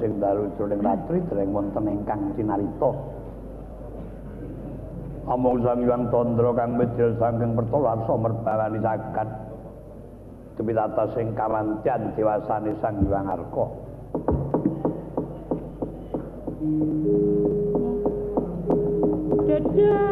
sing dalu jroning ratri dereng wonten ingkang cinarita. Among sang Hyang Tandra kang medhel saking pertolarsa merbawani saged dipitata sing kamantian dewasane sang Hyang Arka. Dadah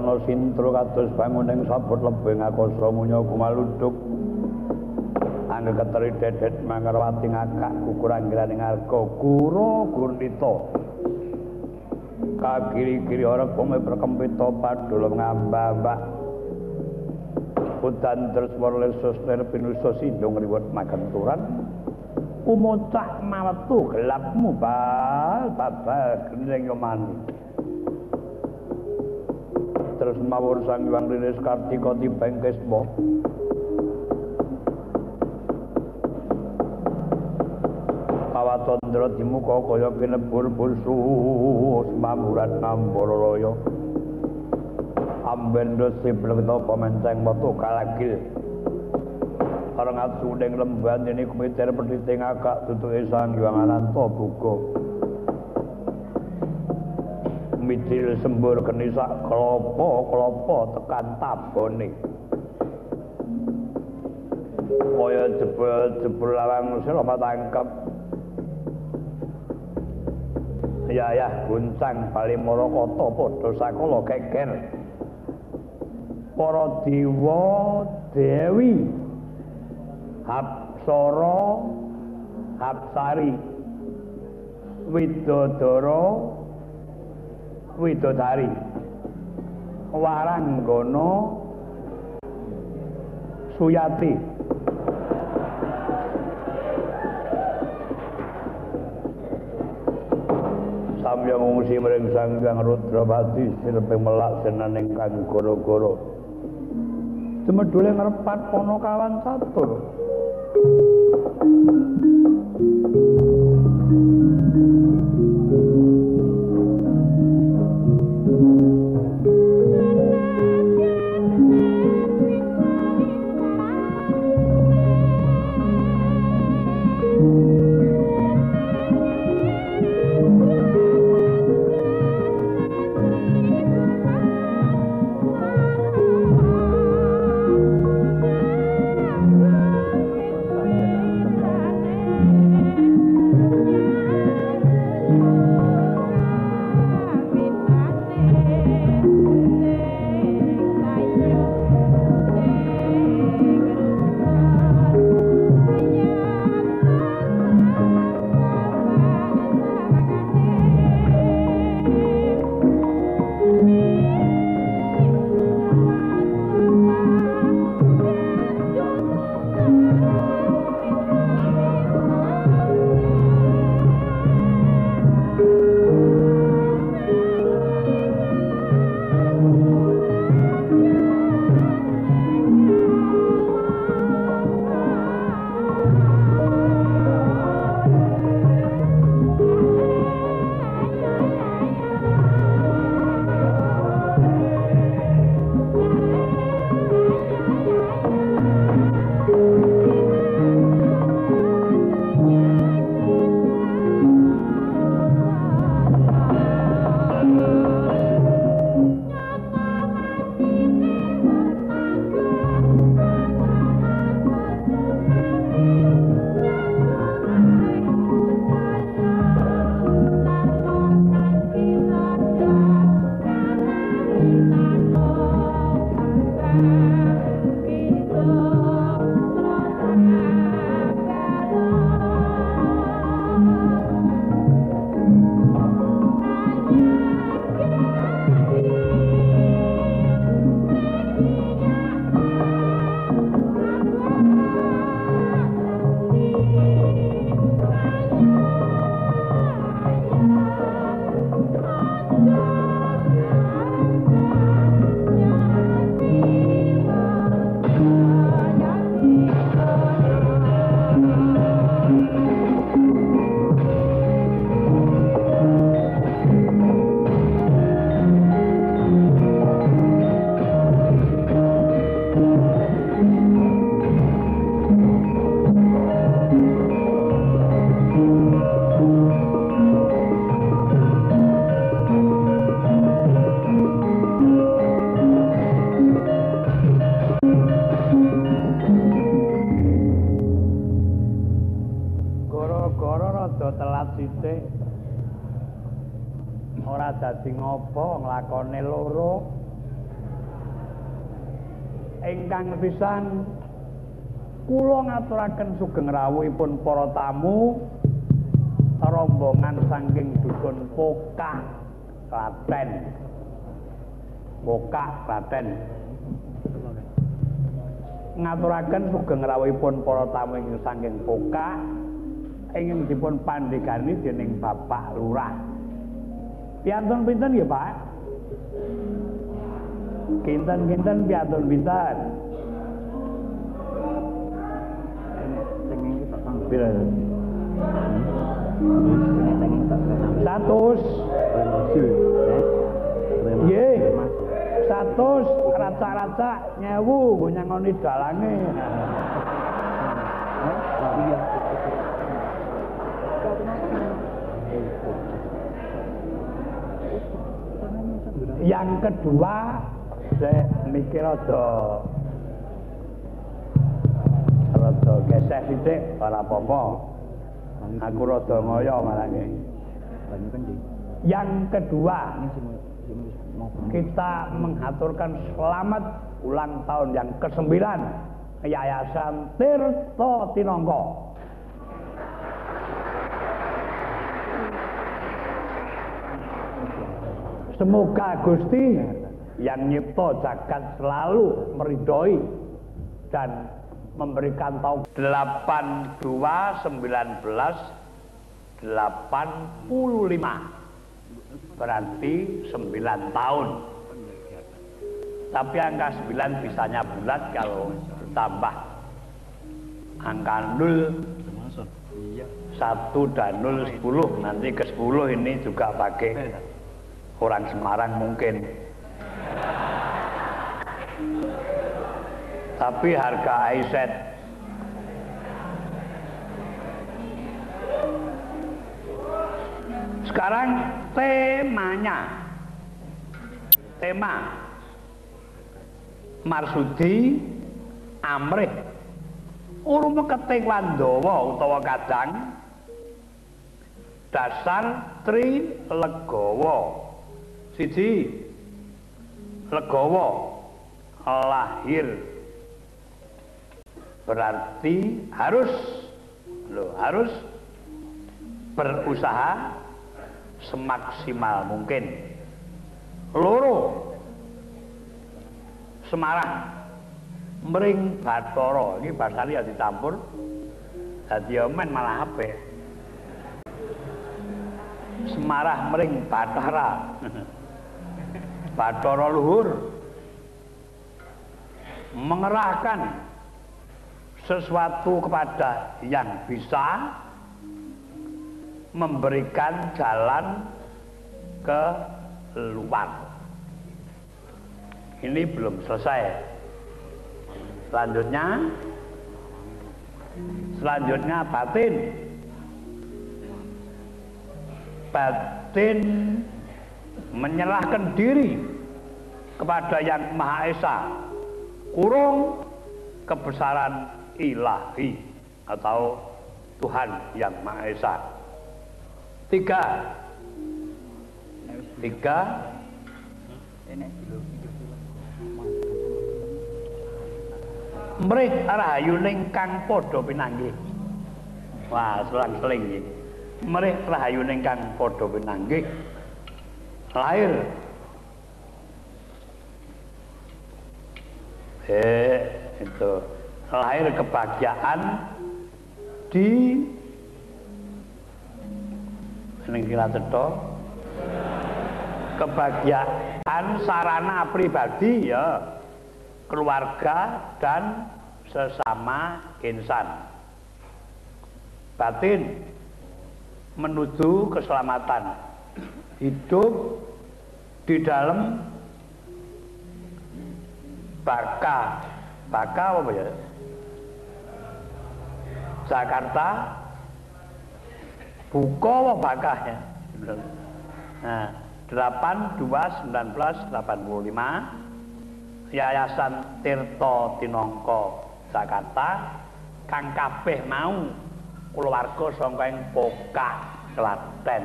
Kono sintro kados banguning sabut lebeng akasa munya kumaluduk. Angge keteri dedet mangerwati ngakak kukurang giraning arga kuro gurnita kagiri-giri ora kume perkempita padul ngambambak. Udan terus warle susner pinusa sindung riwet magenturan. Umocak mawatu gelapmu bal babal gendeng yomani terus mawur sang yuang rilis kartika tibengkes mo kawatondro dimuka kaya kinebur bulsus mamurat nambara ambendo siblekta pemenceng metu kalagil. Orang asudeng lemban ini kumiter petiting agak tutuk isang yuang ananto mitil sembur kenisak kelopo kelopo tekan tabone. Kaya jebel lawang sira tangkep ya guncang palimara kota padha sakala keker. Para dewa dewi Hapsara Hapsari Widodara Widodari. Waranggana Suyati. Samyang ngungsi mring Sanggang Rudrapati sineping melak senaning kang goro-goro. Demedule ngrepat ana kawan catur. Pisan kula ngaturaken sugeng rawuhipun para tamu rombongan saking dukun pokah Klaten. Pokak Klaten. Ngaturaken sugeng rawuhipun para tamu ing saking Pokak ingin dipun pandegani dening Bapak Lurah. Piantun pinten nggih, Pak? Kinten-kinten piantun pinten? Pira? Satus. Nggih. Satus raca-raca nyewu nggo nyangoni dalange. Yang kedua, saya mikir rada rada gesek sithik ora apa-apa. Aku rada ngoyo marane. Yang kedua, kita mengaturkan selamat ulang tahun yang ke-9 Yayasan Tirto Tinongko. Semoga Gusti yang nyipto jagat selalu meridhoi dan memberikan tahu 82 19 85 berarti 9 tahun. Tapi angka 9 bisanya bulat kalau ditambah angka 0 1 dan 0 10 nanti ke 10 ini juga pakai. Orang Semarang mungkin tapi harga iset. Sekarang temanya. Tema. Marsudi Amrih. Urung keting Wandawa utawa kadang. Dasar Tri Legawa siji Legawa lahir berarti harus lo harus berusaha semaksimal mungkin. Loro. Semarang. Mering Bathara. Iki basane ya dicampur dadi men malah apik. Semarang mering Bathara. Bathara luhur. Mengerahkan sesuatu kepada yang bisa memberikan jalan ke luar. Ini belum selesai. Selanjutnya selanjutnya batin. Batin menyerahkan diri kepada yang Maha Esa. Kurung kebesaran ilahi atau Tuhan yang Maha Esa. Tiga. Tiga. Mrih rahayuning kang padha pinanggih. Wah, selang-seling iki. Mrih rahayuning kang padha pinanggih. Lahir eh itu lahir kebahagiaan di ning kira kebahagiaan sarana pribadi ya. Keluarga dan sesama insan. Batin menuju keselamatan. Hidup di dalam baka baka apa ya Jakarta buka apa bakahnya nah 8 2 19 85 Yayasan Tirto Tinongko Jakarta kang kabeh mau keluarga saka ing Pokak Klaten.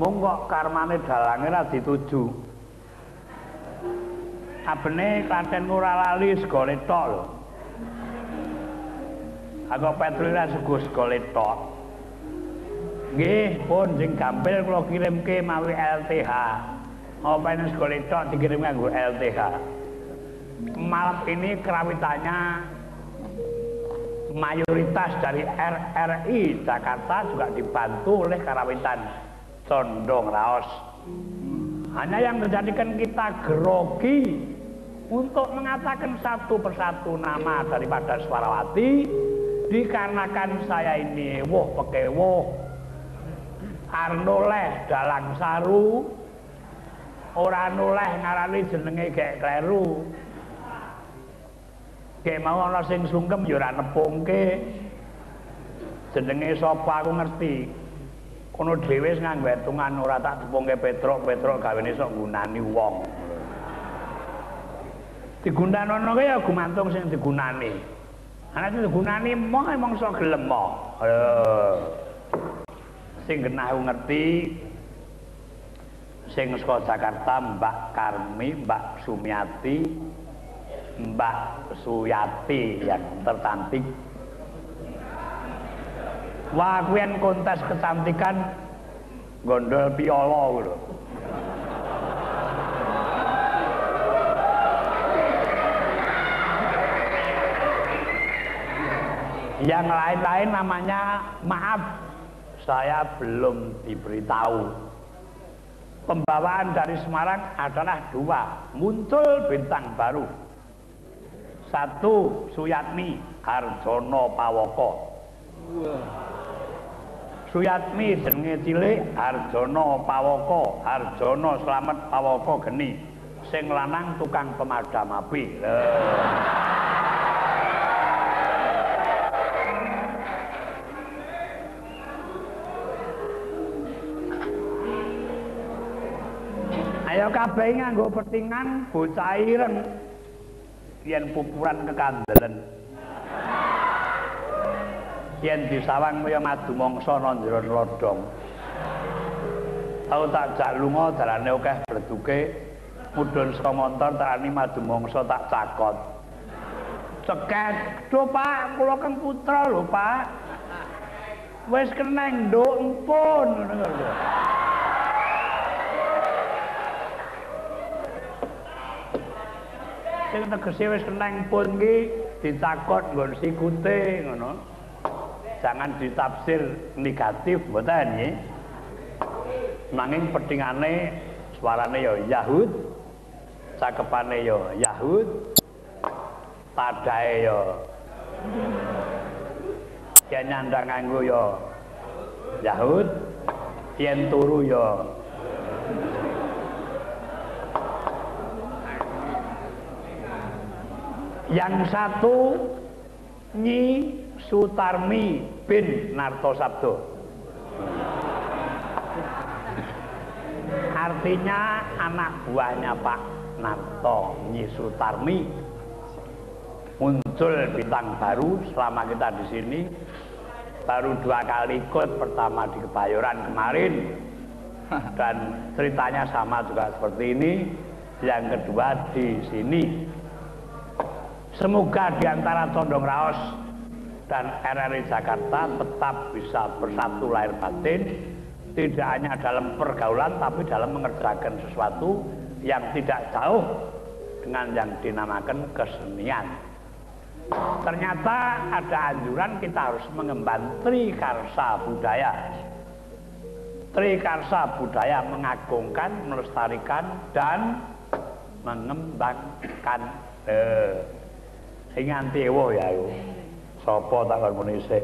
Mung kok karmane dalange ra dituju. Abene Klaten ora lali segole tok lho Aku ra sugo segole tok Nggih, pun sing gampil kula kirimke mawi LTH. Apa ini sekolah itu dikirim nganggo LTH. Malam ini kerawitannya mayoritas dari RRI Jakarta juga dibantu oleh karawitan Condong Raos. Hanya yang menjadikan kita grogi untuk mengatakan satu persatu nama daripada Swarawati dikarenakan saya ini woh pekewoh. Arno leh dalang saru. Ora noleh ngarani jenenge gek kleru. Gek mau ana sing sungkem ya ora nepungke. Jenenge sapa aku ngerti. Kono dhewe sing nganggo etungan ora tak tepungke petruk-petruk gawene sok gunani wong. Digunanono ya gumantung sing digunani ana sing digunani mong mongso gelem mo sing genah ngerti sing saka Jakarta Mbak Karmi, Mbak Sumiati, Mbak Suyati yang tercantik. Wah, kontes kecantikan gondol piolo lho. Yang lain-lain namanya maaf saya belum diberitahu. Pembawaan dari Semarang adalah dua, muncul bintang baru. Satu, Suyatmi Harjono Pawoko. Suyatmi jenenge cilik Harjono Pawoko, Harjono Slamet Pawoko geni. Sing lanang tukang pemadam api. Ayo kabeh nganggo petingan bocah ireng. Yen pupuran kekandelen. Yen disawang kaya madu mangsa nang jero lodong. Tau tak jak lunga dalane akeh bleduke. Mudhun saka montor tarani madu mangsa tak cakot. Ceket, "Do Pak, kula kang putra lho, Pak." Wis keneng nduk empun ngono. Sing tegese wis keneng pun ki dicakot nggon sikute ngono. Jangan ditafsir negatif mboten nggih. Nanging pedhingane suarane ya Yahud, cakepane ya Yahud, tadae ya yen nyandang nganggo ya Yahud, yen turu ya yang satu Nyi Sutarmi bin Narto Sabdo. Artinya anak buahnya Pak Narto Nyi Sutarmi. Muncul bintang baru selama kita di sini. Baru dua kali ikut pertama di Kebayoran kemarin. Dan ceritanya sama juga seperti ini. Yang kedua di sini Semoga di antara Condong Raos dan RRI Jakarta tetap bisa bersatu lahir batin, tidak hanya dalam pergaulan tapi dalam mengerjakan sesuatu yang tidak jauh dengan yang dinamakan kesenian. Ternyata ada anjuran kita harus mengemban trikarsa budaya. Trikarsa budaya mengagungkan, melestarikan, dan mengembangkan. Eh, sing nganti ewo ya iku. Sapa tak kon isih?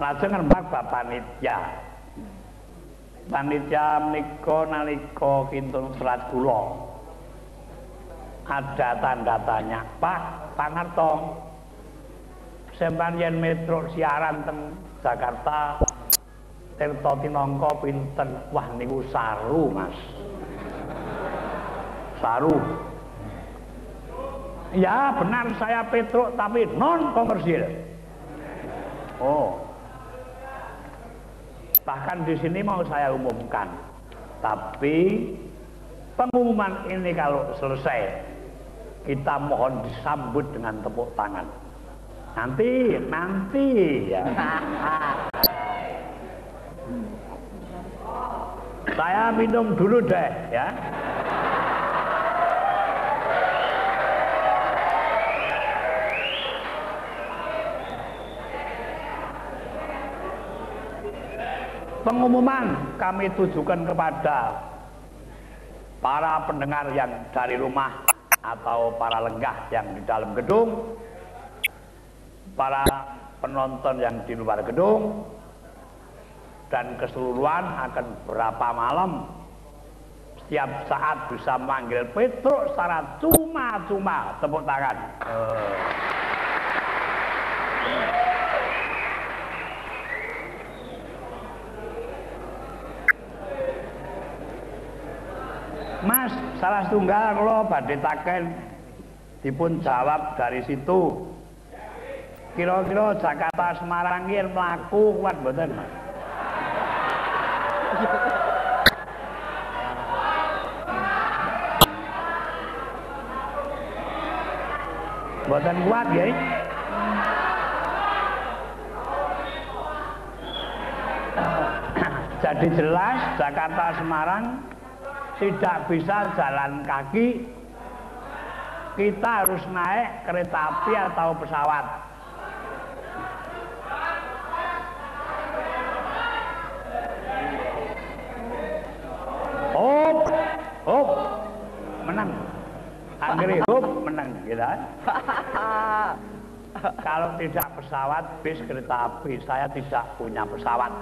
Lajeng rembak bab panitia panitia menika nalika kintun serat kula. Ada tanda tanya Pak Panarto sampeyan yen metro siaran teng Jakarta Tirta Tinangka pinten? Wah niku saru Mas. Saru Ya benar saya Petruk tapi non komersil. Oh. Bahkan di sini mau saya umumkan. Tapi pengumuman ini kalau selesai kita mohon disambut dengan tepuk tangan. Nanti, nanti ya. Saya minum dulu deh ya. Pengumuman kami tujukan kepada para pendengar yang dari rumah atau para lenggah yang di dalam gedung, para penonton yang di luar gedung, dan keseluruhan akan berapa malam setiap saat bisa manggil Petruk secara cuma-cuma tepuk tangan. Uh. Mas, salah tunggal lo badhe taken dipun jawab dari situ. Kira-kira Jakarta Semarang iki mlaku kuat mboten, Mas? Mboten kuat ya. Jadi jelas Jakarta Semarang tidak bisa jalan kaki. Kita harus naik kereta api atau pesawat. Hop hop. Menang. Anggri hop menang. Gitu kalau tidak pesawat bis kereta api. Saya tidak punya pesawat.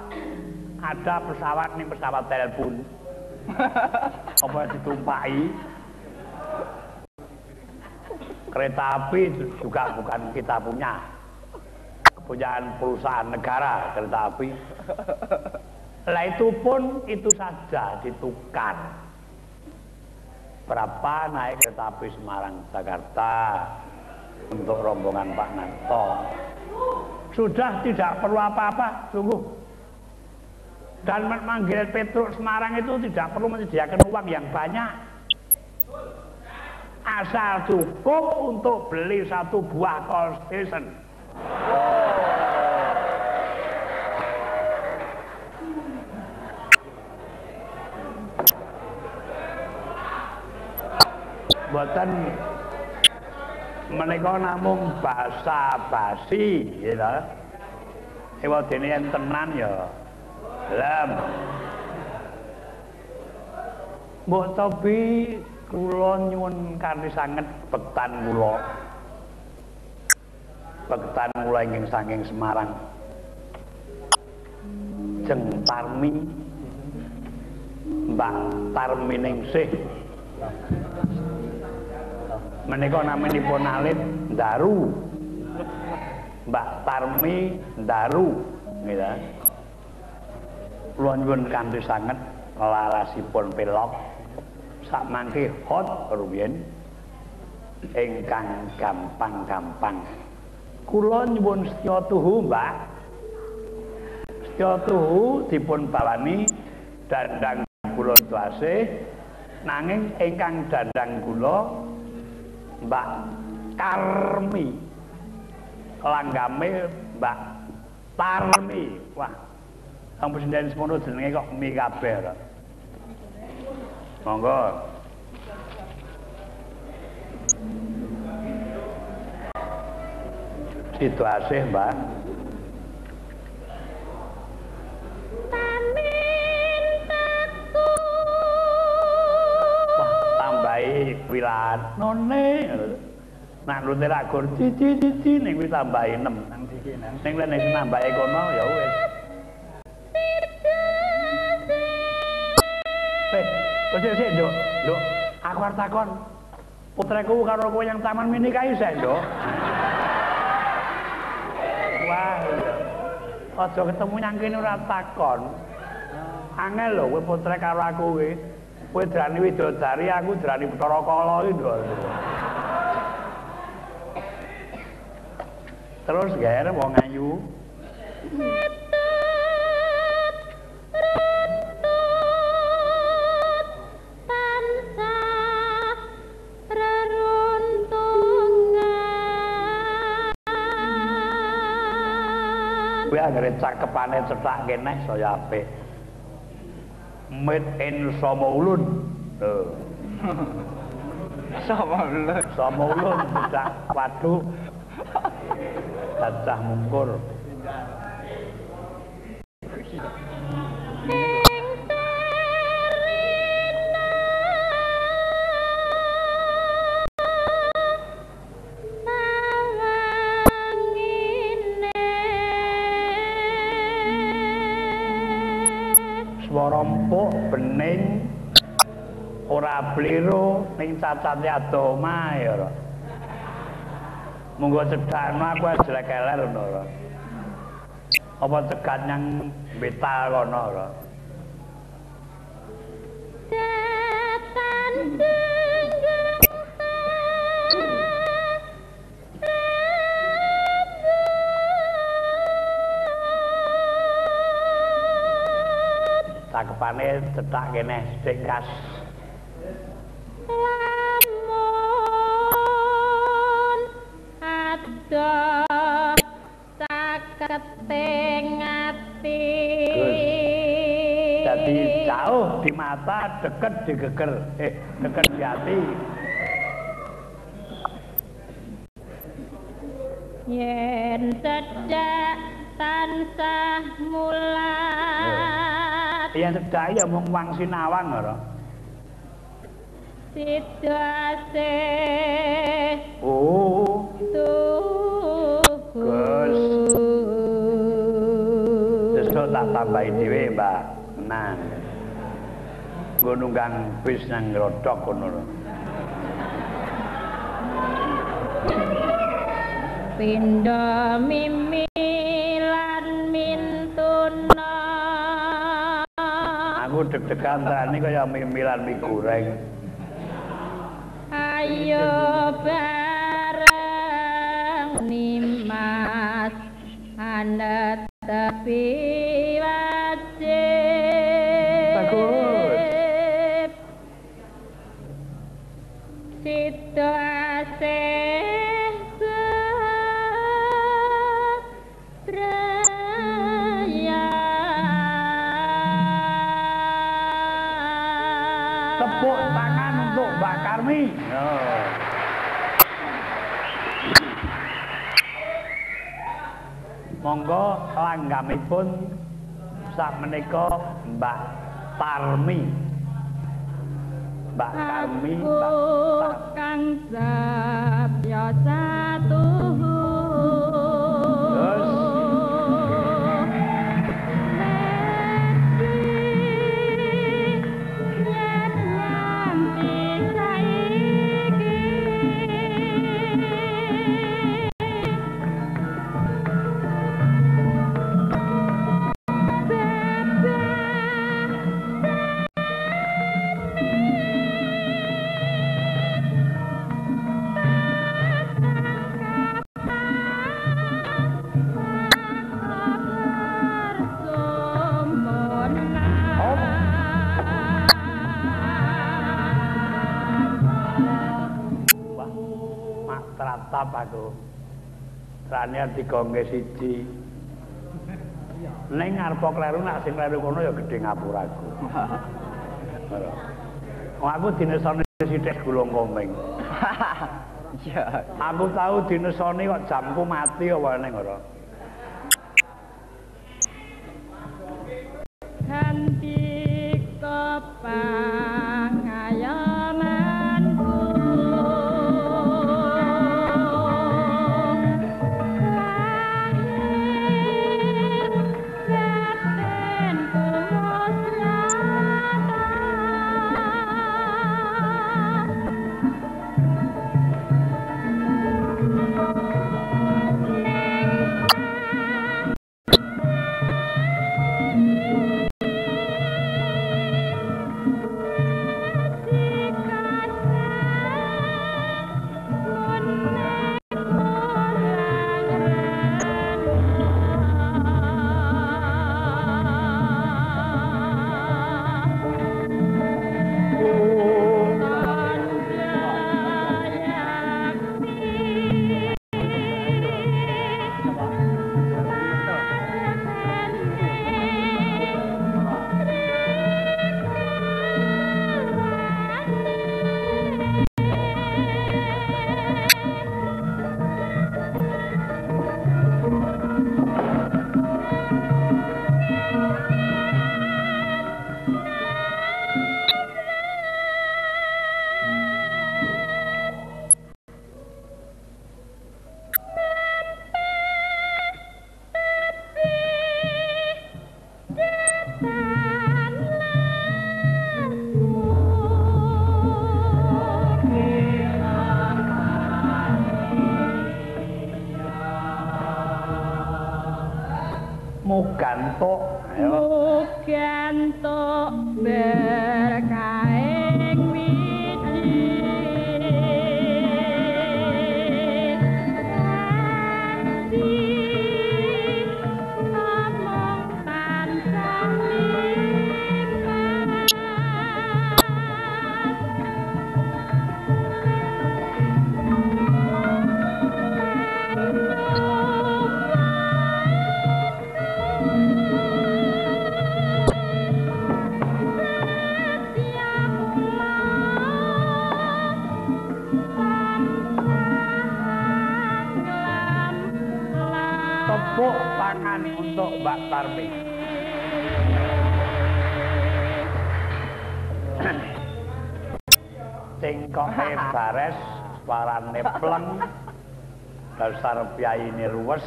Ada pesawat nih pesawat telepon apa ditumpai kereta api juga bukan kita punya. Kepunyaan perusahaan negara kereta api. Lah itu pun itu saja ditukar. Berapa naik kereta api Semarang Jakarta? Untuk rombongan Pak Nanto. Sudah tidak perlu apa-apa sungguh dan memanggil Petruk Semarang itu tidak perlu menyediakan uang yang banyak asal cukup untuk beli satu buah call station buatan menika namung bahasa basi gitu. Ewa dene tenan ya. Lam. Mbok Tobi kula nyuwun kanthi sanget bektan kula. Bektan kula ingkang saking Semarang. Jeng Tarmi Mbak Tarmi Ningsih. Menika namanipun alit Daru. Mbak Tarmi Daru, gitu. Kula nyuwun kanthi sanget larasipun pelok. Sak mangke hot rumiyin ingkang gampang-gampang. Kula nyuwun setya tuhu mbak. Setya tuhu dipun bawani dandang kula tuase nanging ingkang dandang kula mbak Karmi. Langgame mbak Tarmi. Wah Kang Presiden semono jenenge kok mi kabeh to. Monggo. Situasi, Mbak. tambahi wilan none nak lu terak gur cici cici ning kuwi tambahi 6 nang siki nang ning lene nambahi kono ya wis Wes sik, Nduk. Nduk, aku arep takon. Putraku karo kowe yang taman mini kae sik, Nduk. Wah. Aja ketemu nang kene ora takon. Angel lho kowe putra karo aku kowe. Kowe drani widodari, aku drani Bathara Kala iki, Nduk. Terus gawe wong ayu. Anggere cakepane cetak kene saya apik. Made in Somoulun. Lho. Somoulun. Somoulun cetak padu. Cacah mungkur. Ora bliru ning cacate adoma ya ora monggo cedhakno aku jelek keler ngono ora apa cegat yang betal kono ora cakepane cetak kene sing khas di mata deket di geger eh deket di hati. Yen cedak tansah mulat. Yang sedaya ya mung wang sinawang ora. Situase oh. tuh sesuk tak tambahi dhewe mbak. Nah nggo nunggang bis nang rodok kono. Lho. Pindo mimi lan mintuna. Aku deg-degan trani kaya mimilan mie goreng. Ayo bareng nimas anet tepi wajib monggo langgamipun sak menika Mbak Tarmi Mbak Karmi Mbak kang sabya satuhu Terus. Teratap aku. Rane digongke siji. Ning ngarep kleru nak sing kleru kono ya gedhe ngapuraku. Wong aku dinesoni sithik gulung komeng. Iya. Aku tahu dinesoni kok jamku mati apa ning ora. Kanthi kepangayomanku Cengkoke bares, suarane pleng. Dasar piyayine luwes.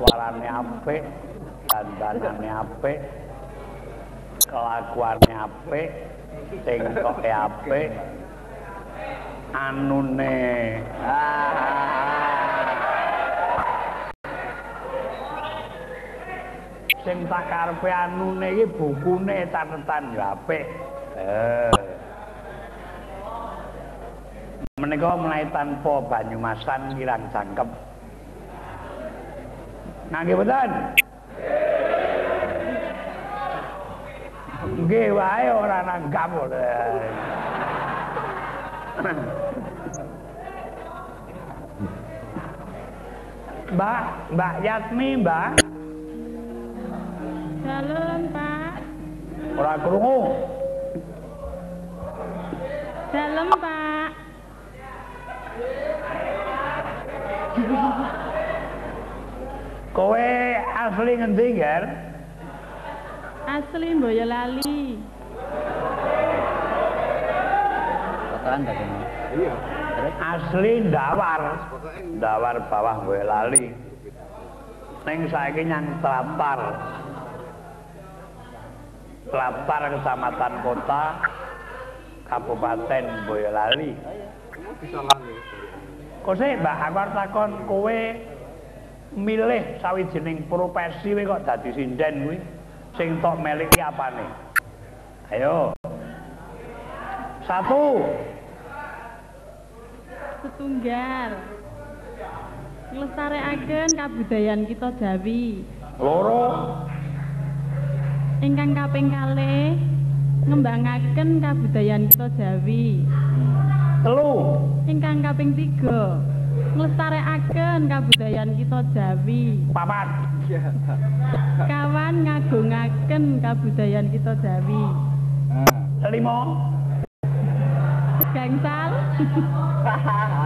Suarane apik, dandanane apik. Kelakuane apik, cengkoke apik. Anune sing tak karepe anune iki bukune catetan ya apik. Eh. Menika mulai tanpa Banyumasan kirang jangkep. Nggih mboten? Nggih wae ora nanggap. Mbak, Mbak Yatmi, Mbak. Dalem, Pak. Ora krungu. Dalem, Pak. Kowe asli ngendi, Ger? Asli Boyolali. Asli Dawar. Dawar bawah Boyolali. Ning saiki nyang Tlatar. Tlatar Kecamatan Kota Kabupaten Boyolali. Kok sih, Mbak, aku arep takon kowe milih sawijining profesi kowe kok dadi sinden kuwi sing tok melik ki apane? Ayo. Satu. Setunggal. Nglestarekaken kabudayan kita Jawi. Loro. Ingkang kaping kalih ngembangaken kabudayan kita Jawi. Telu. Ingkang kaping tiga nglestarekaken kabudayan kita Jawi. Papat. Kawan ngagungaken kabudayan kita Jawi. Lima. Gangsal.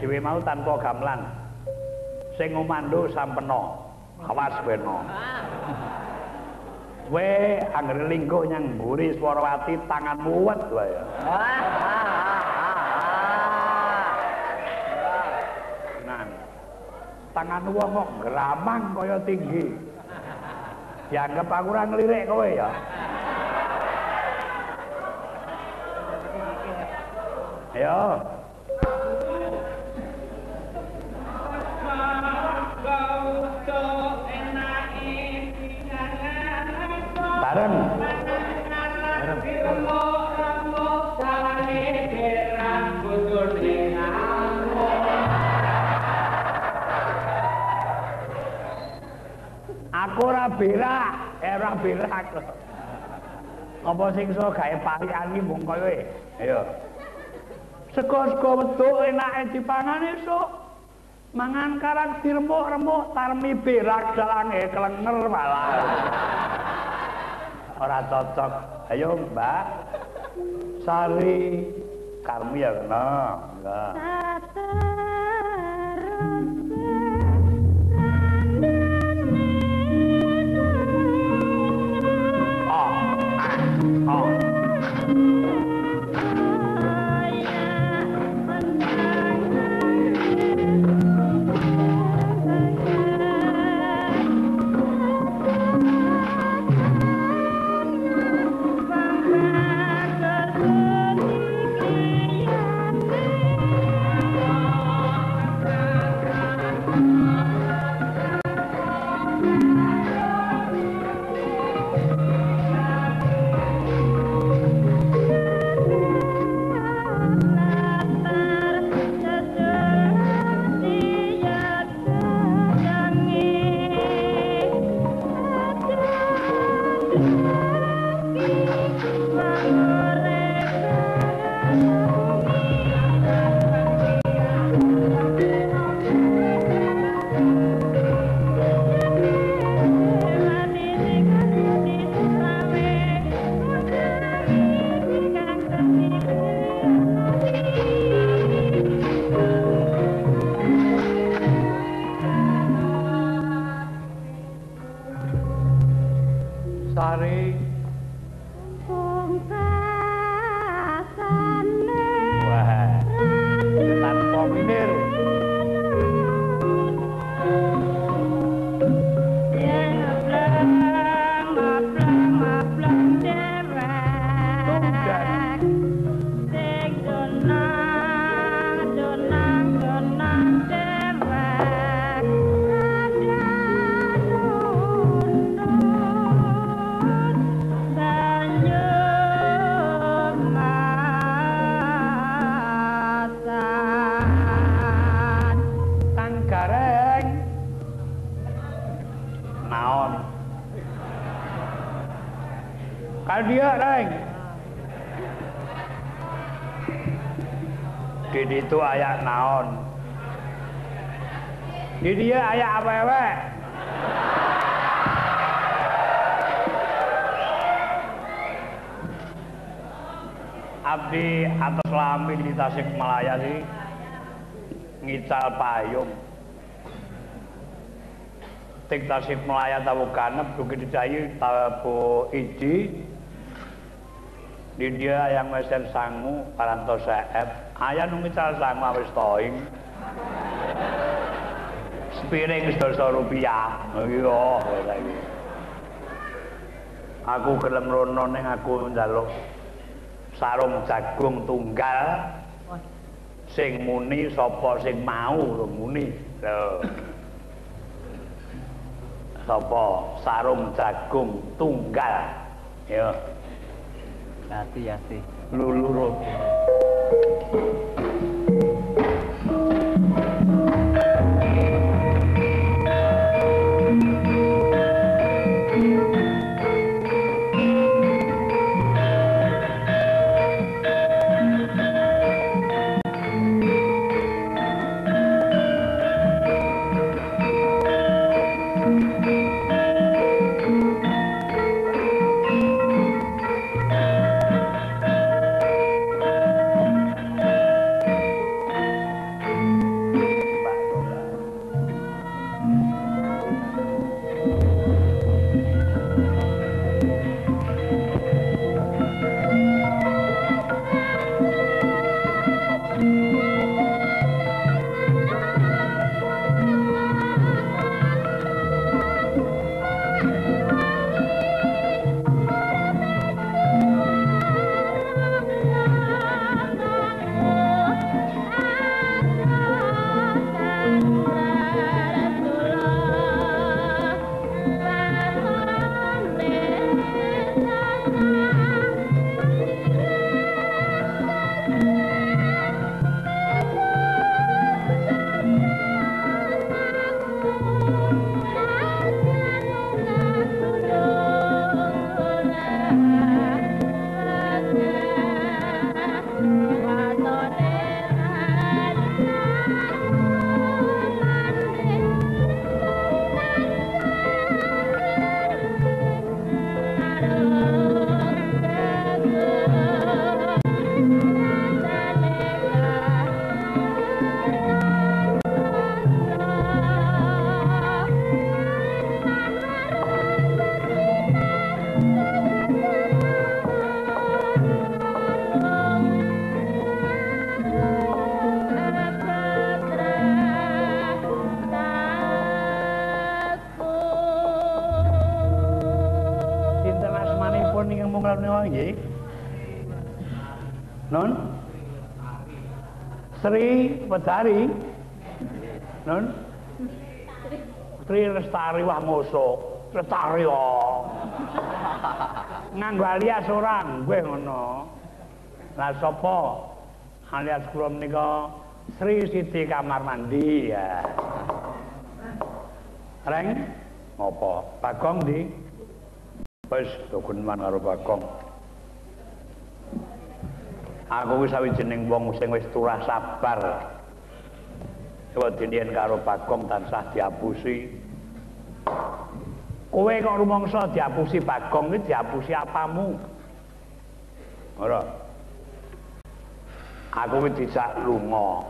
dhewe mau tanpa gamelan. Sing ngomando sampeno. Awas beno. Kowe anggere lingkuh nyang mburi Swarawati tanganmu wet wae. Nah. Tanganmu wong kok gramang kaya tinggi. Dianggep aku ora nglirik kowe ya. Ayo. Bareng. Aku ora berak, eh ora berak. Apa sing iso gawe parian iki mung kowe? Ayo. Sego-sego wedhuk enake dipangan esuk. Mangan karang diremuk-remuk tarmi berak dalange klenger malah. Ora cocok. Ayo, Mbak. Sari Karmi ya kena. Enggak. Abdi atas lami di Tasik Malaya sih ngical payung. Tik Tasik Malaya tahu kanep dugi dicayu tabu iji. Di dia yang mesen sangu paranto seep. Ayah nu ngical sangu awis toing. Spiring sedasa rupiah. Iya aku gelem rono ning aku njaluk sarung jagung tunggal sing muni sapa sing mau lho muni. Lho. Sapa? Sarung jagung tunggal. Ya. Yati yati. Wedari. Non? Sri Lestari wah mosok. Lestari kok. Nganggo alias ora nggih ngono. Lah sapa? Alias kula menika Sri Siti Kamar Mandi ya. Reng ngopo? Bagong di? Wis dokumen karo Bagong. Aku wis sawijining wong sing wis turah sabar. Coba dinian karo Bagong tansah diapusi. Kowe kok rumangsa diapusi Bagong iki diapusi apamu? Ora. Aku wis dijak lunga.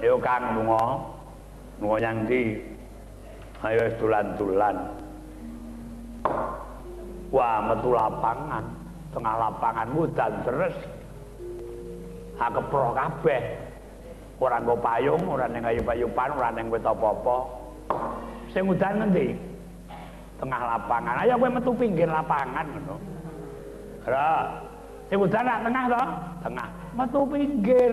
Yo Kang lunga. Lunga yang ndi? Ayo dolan-dolan. Wah, metu lapangan. Tengah lapangan mudan terus. Akepro kabeh. Ora nggo payung, ora ning ayu-ayupan, ora ning wit apa-apa. Sing udan ngendi? Tengah lapangan. Ayo kowe metu pinggir lapangan ngono. Ora. Sing udan nak tengah to? Tengah. Metu pinggir.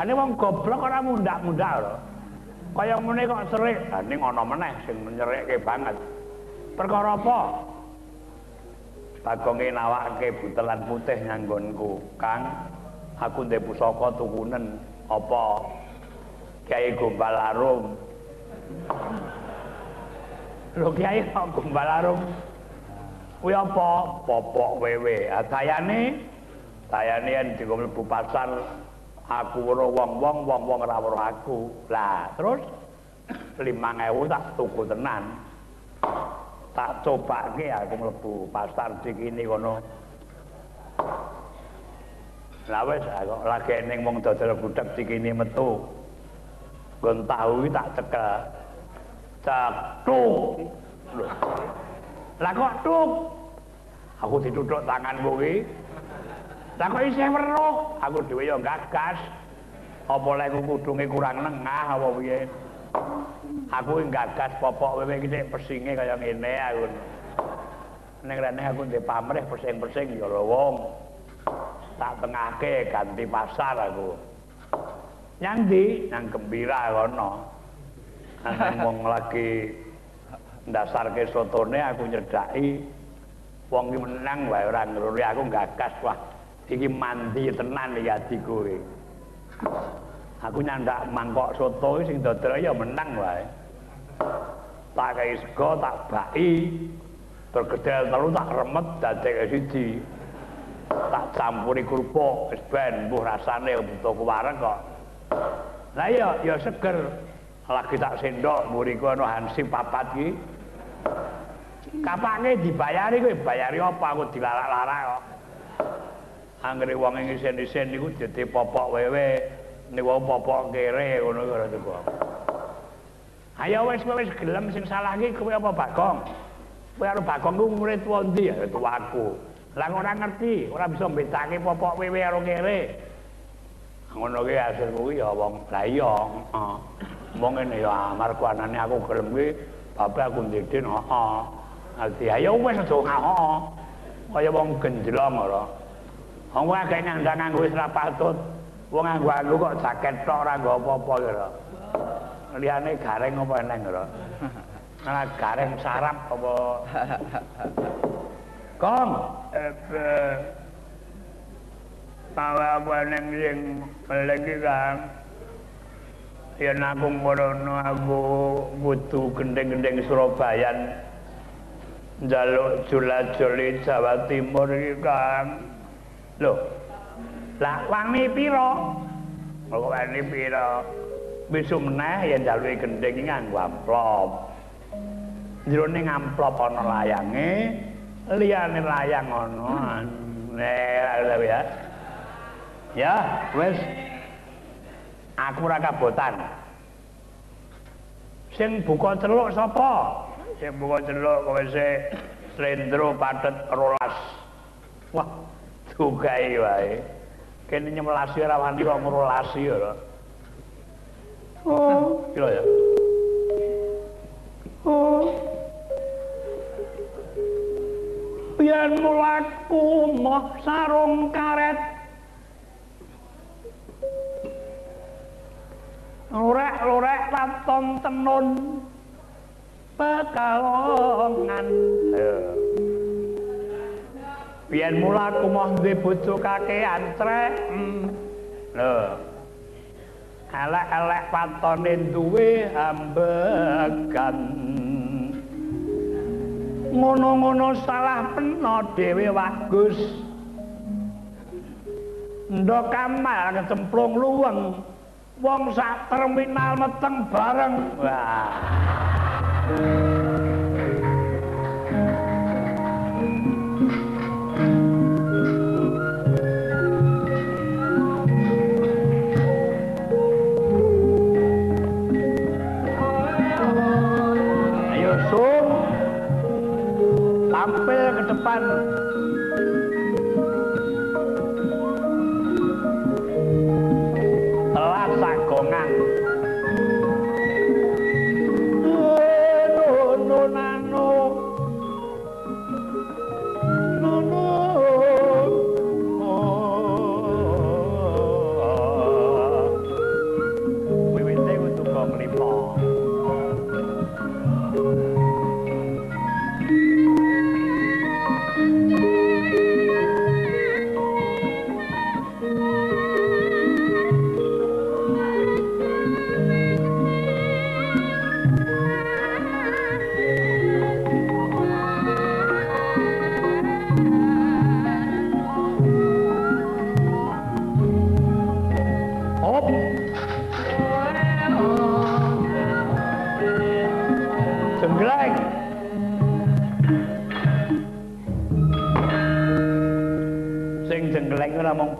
Ane wong goblok ora mundak-mundak lho. Kaya ngene kok serik. Ning ana meneh sing nyerikke banget. Perkara apa? Bagonge nawake butelan putih nyanggonku, Kang. Aku ndek pusaka tukunen apa Kiai Gombal Arum. Lho Kiai kok Gombal Arum? Kuwi apa? Popok wewe. Atayane tayane yen mlebu pasar aku weruh wong-wong, wong-wong ora weruh aku. Lah, terus 5000 tak tuku tenan. Tak cobake aku mlebu pasar dikini kono. Lah wis aku lagi ning wong dodol budhek dikini metu. Gon tahu tak cekel. Cetuk. Lah kok tuk? Aku dituthuk tanganku iki. Lah kok isih weruh? Aku dhewe ya gagas. Apa lek kudunge kurang nengah apa piye? Aku gagas popok wewe iki pesinge kaya ngene aku. Ning rene aku ndek pamrih pesing-pesing ya lho wong. Tak tengahke ganti pasar aku. Nyandi nang gembira kono. Nang wong lagi ndasarke sotone aku nyedaki wong iki menang wae ora ngruri aku gagas wah iki mandi tenan iki adiku. Aku nyandak mangkok soto sing dodol ya menang wae. Tak kei sego tak baki. Tergedel telu tak remet dadeke siji. Tak campuri kerupuk wis ben mbuh rasane butuh kuwareng kok. Lah iya ya seger. Lagi tak sendok mburiku ana hansip papat iki. Kapake dibayari kowe bayari apa aku dilarak-larak kok. Anggere wong ing isen-isen niku dadi popok wewe, niku popok kere ngono karo tuku. Ayo wis wis gelem sing salah iki kowe apa Bagong? Kowe karo Bagong ku murid tuwa ndi ya tuaku. Lah ora ngerti, ora bisa mbedake popok wewe karo kere. Ngono ki hasil kuwi ya wong la iya, heeh. Wong ngene ya amarga anane aku gelem kuwi bapak aku ndeden, heeh. Ati ayo wis aja heeh. Kaya wong gendrong ora. Wong akeh nyandang nganggo wis ra patut. Wong nganggo aku kok jaket tok ora nggo apa-apa ya ora. Liyane gareng apa eneng ora. Malah gareng sarap apa. Kong, eh Bawa baneng sing lagi kan. Yen aku ngono aku kudu gendeng-gendeng Surabayan njaluk julajuli Jawa Timur iki kan. Lho. Lah wani pira? Kok wani pira? Besok meneh yen njaluki gendeng nganggo amplop. Jerone amplop ana layange, liyane layang ana. Nek ya. Ya, wis. Aku ora kabotan. Sing buka celuk sapa? Sing buka celuk kowe sik Slendro Pathet rolas. Wah, tugai wae. Kene nyemlasi ora wani kok ngrolasi ya. Oh, piro ya? Oh. Biyen mulaku moh sarung karet. Lorek-lorek taton tenun. Pekalongan. Biyen mulaku moh duwe bojo kakean trek hmm. lho. Elek-elek patone duwe hambegan ngono-ngono salah peno dhewe wagus. Ndok kamal kecemplung luweng. Wong sak terminal meteng bareng. Wah 班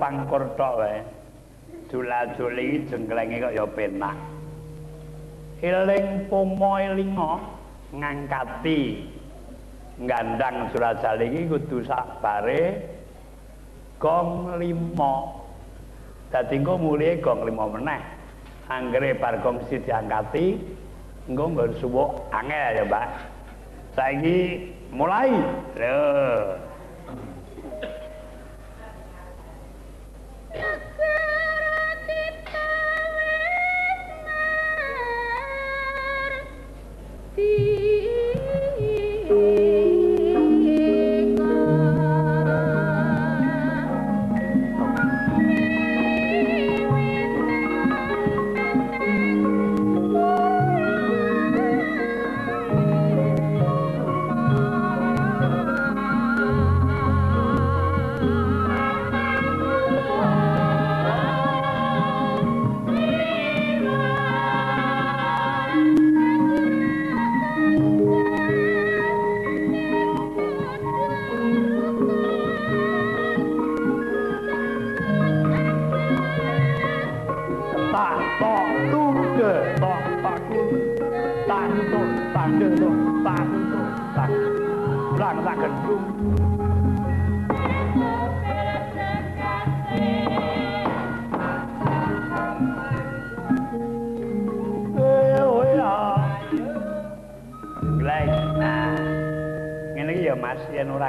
pangkur tok wae. Dulal-duli jengklenge kok ya penak. Eling pomo elinga ngangkati gandang Surajali iki kudu sakbare gong lima. Dadi engko mulih gong lima meneh. Anggere bar gong siji diangkati engko nggon suwuk angel ya, Mbak. Saiki mulai. Lho.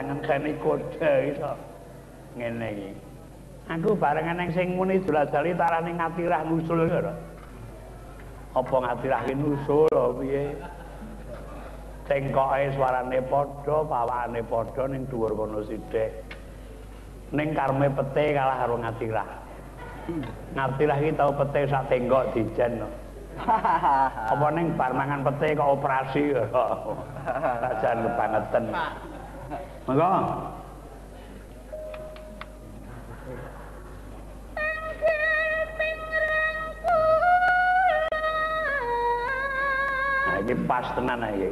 Ngenteni kode iso. Ngene iki. Aku barengan nang sing muni dolal-dali tarane ngatirah nusul karo apa ngatirah ki nusul piye tengkoke suarane padha pawakane padha ning dhuwur kono sithik. Ning karme pete kalah karo ngatirah ngatirah ki tau pete sak tenggok dijen. Apa ning bar mangan pete kok operasi? Tak jan bangeten Monggo. Nah, iki pas tenan iki.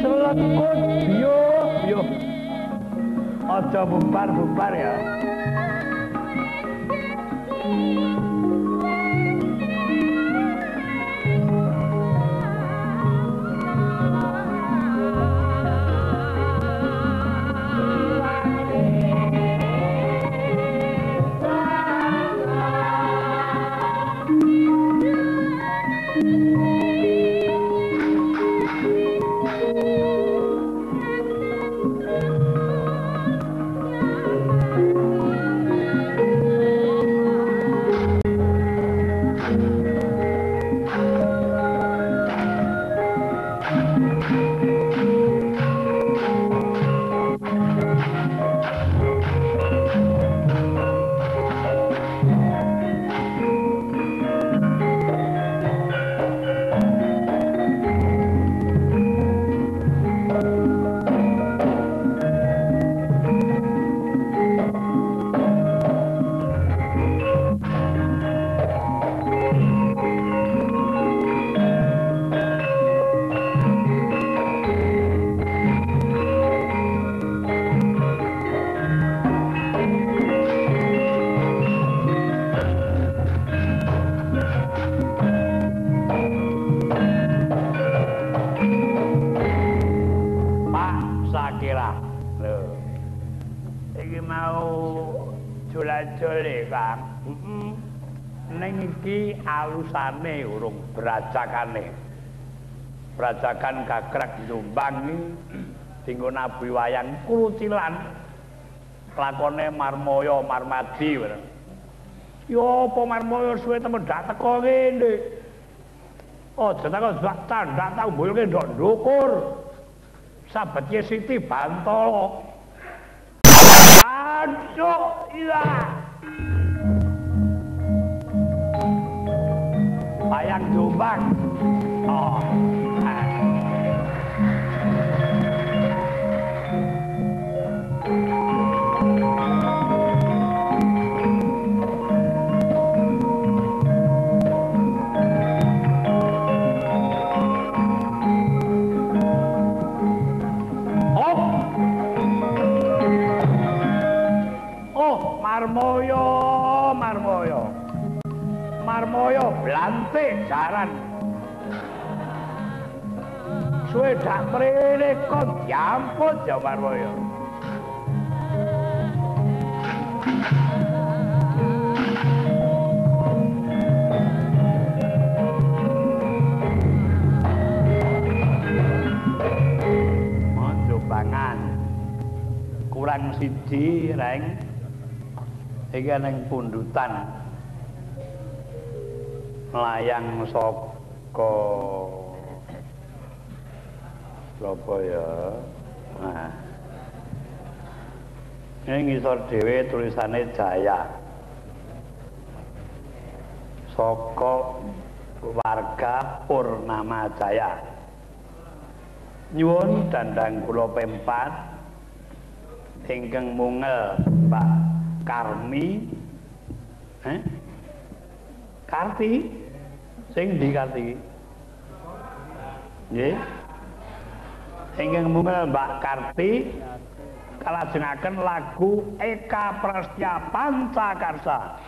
Selekut yo yo. Aja bubar-bubar ya. Alusane urung brajakane. Brajakan gagrek Jombang iki dinggo nabi wayang krucilan. Lakone Marmoyo Marmadi. Yo apa Marmoyo suwe temen dak teko ngene. Oh, jeneng kok tandak tak mbulke ndok ndukur. Sabetye Siti Bantala. Aduh, iya. Bayang Jombang. Oh. Marmoyo, Marmoyo. Marmoyo blantik jaran. Suwe dak mrene kok nyamput ya Marmoyo. Mojo pangan. Kurang siji, Reng. iki ning pundutan layang saka Surabaya nah. Ini ngisor dhewe tulisane Jaya. Saka warga Purnama Jaya nyuwun dandang kula pempat. Ingkang mungel Pak Karmi. Eh Karti? Sing di Karti. Nggih. Ingkang mungel Mbak Karti kalajengaken lagu Eka Prastya Pancakarsa.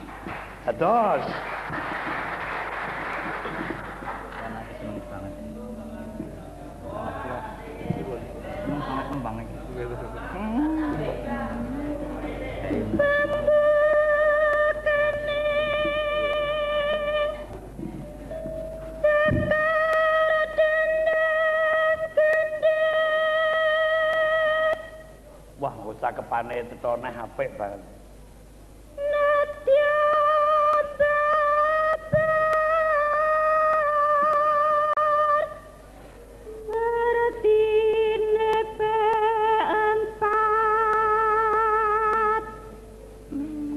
Terus cakepane tetone apik banget.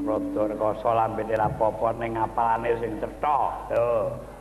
Rada rekoso lambene ra apa-apa ning ngapalane sing cetha. Tuh.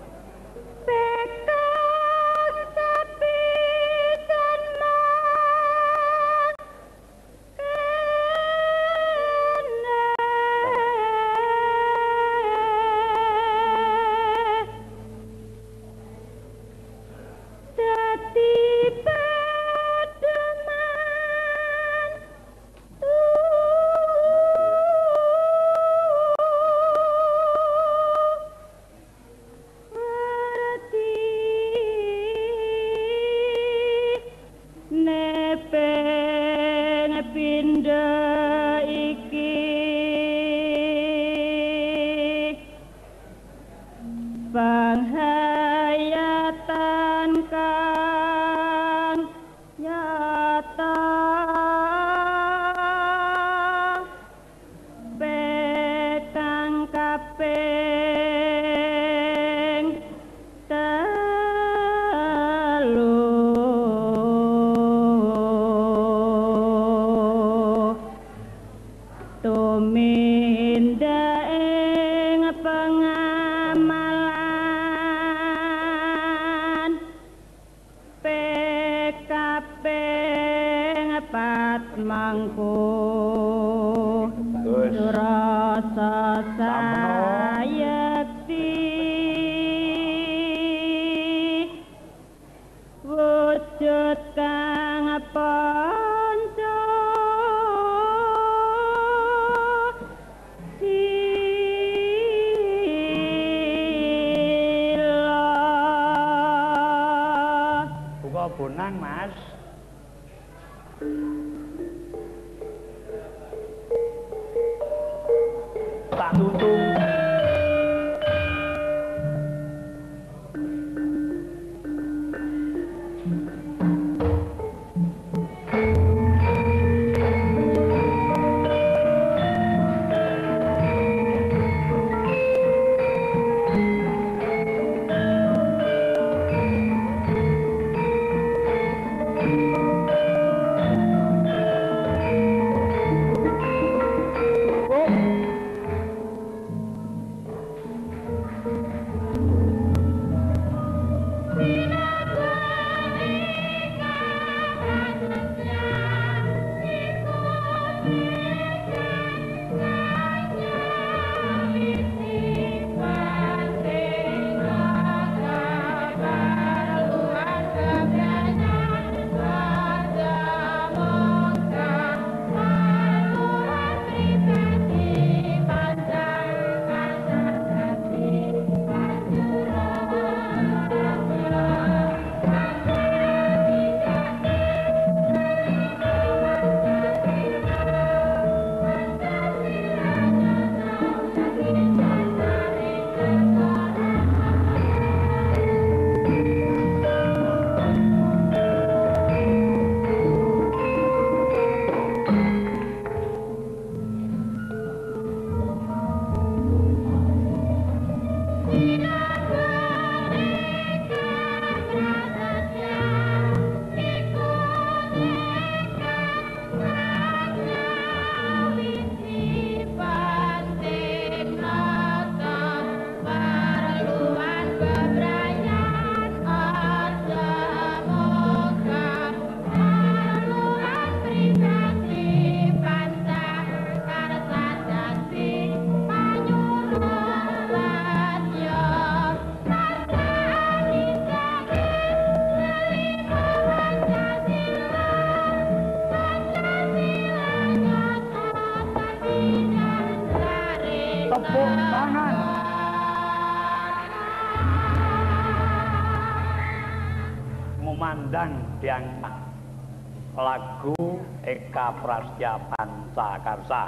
Prasya Pancakarsa.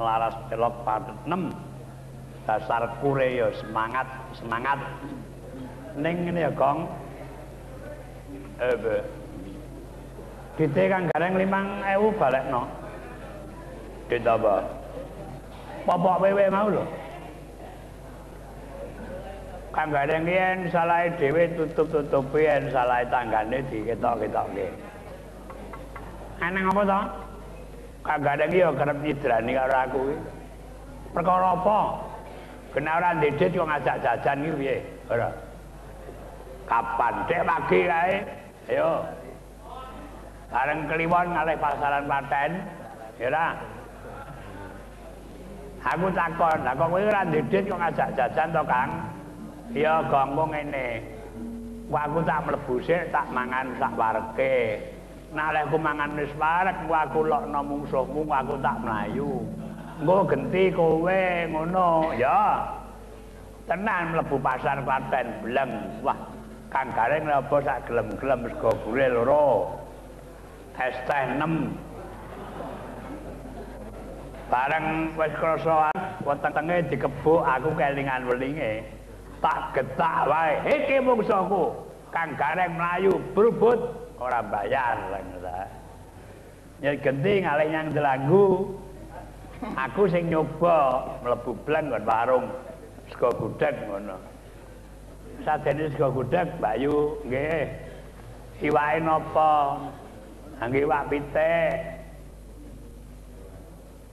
Laras belok padet 6 dasar kure ya semangat semangat. Ning ngene ya Gong. Eh be Dite kang gareng 5000 balekno. Ditambah popok wewe mau lho. Kang gareng yen salahe dhewe tutup-tutupi yen salahe tanggane diketok-ketokke. Aneh apa to? Kang gareng ya kerep nyidrani karo aku iki. Perkara apa? Kena ora ndedit kok ngajak jajan iki piye? Ora. Kapan dek pagi kae? Ayo. Bareng kliwon ngalih pasaran paten. Ya ora. Aku takon, lah kok kowe ora ndedit kok ngajak jajan to, Kang? Ya ganggu ngene. Aku tak mlebu sik tak mangan sak wareke. Nek aku mangan wis warek, wa aku lokno mungsuhmu, aku tak mlayu. Engko genti kowe ngono, ya. Tenan mlebu pasar Klaten bleng. Wah, Kang Gareng apa sak gelem-gelem sego gure loro. Es teh 6. Bareng wis krasa wetenge dikebuk aku kelingan welinge. tak getak wae iki mungsuhku kang gareng mlayu brubut ora bayar genti ngalih nyang delanggu. Aku sing nyoba mlebu bleng nggon warung sego gudeg ngono. Sadene sego gudeg bayu nggih. Iwake napa? Nggih iwak pitik.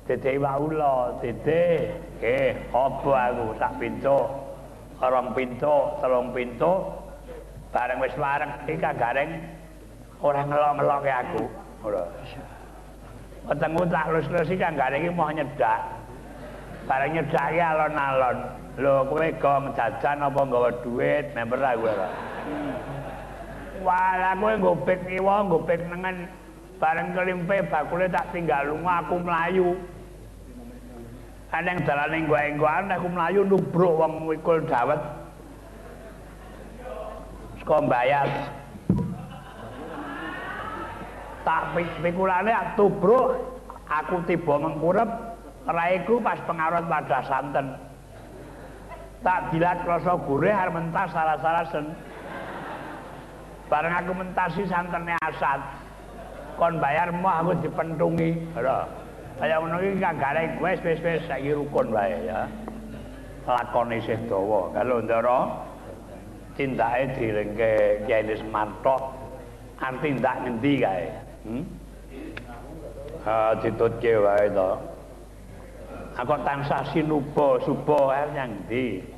Dede iwak ula, dede, eh, apa aku, sak pintu. rong pintu, telung pintu, bareng wis wareng iki gareng ora ngelok-ngelok ke aku. Ora. Wetengku tak lus-lus iki gareng iki mau nyedak. Bareng nyedak iki alon-alon. Lho kowe gong jajan apa nggawa duit, member aku ora. Wah, kowe nggo pik kiwa, nggo pik nengen. Bareng kelimpe bakule tak tinggal lunga aku mlayu. Aneng dalane gua-guaan aku mlayu nubruk wong mikul dawet. Saka mbayar. Tak pikulane tubruk aku tiba mengkurep raiku pas pengaruh pada santen. Tak dilat rasa gurih arep mentas salah-salasen bareng aku mentasi santennya asat. Kon bayar mau aku dipentungi lho kaya ngono iki kagare wis wis wis saiki rukun wae ya. Lakone isih dawa. Kalau ndara tindake direngke Kyai Semarto anti ndak ngendi kae ha ditutke wae to aku tansah sinuba suba ae nyang ndi